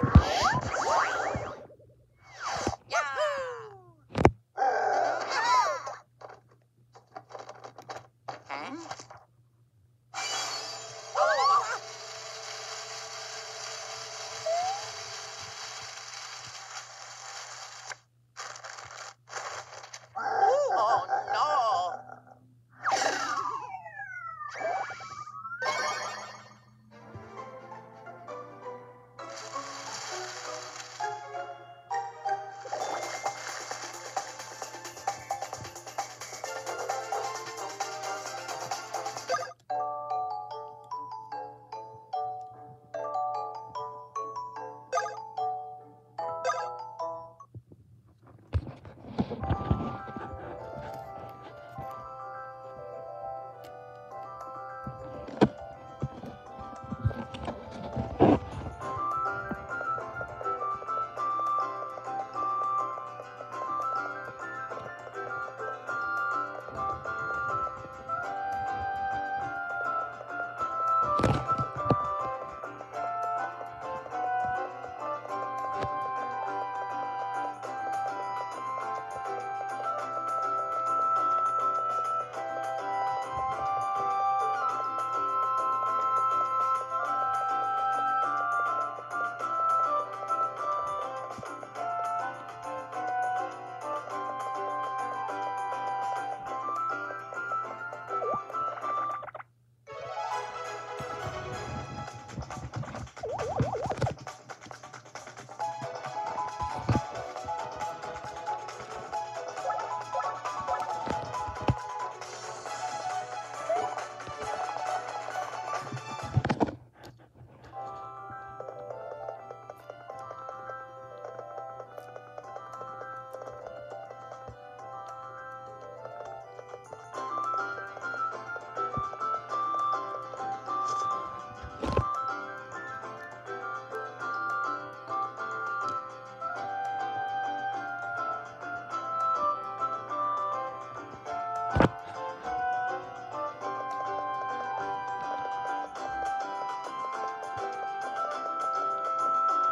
Yeah.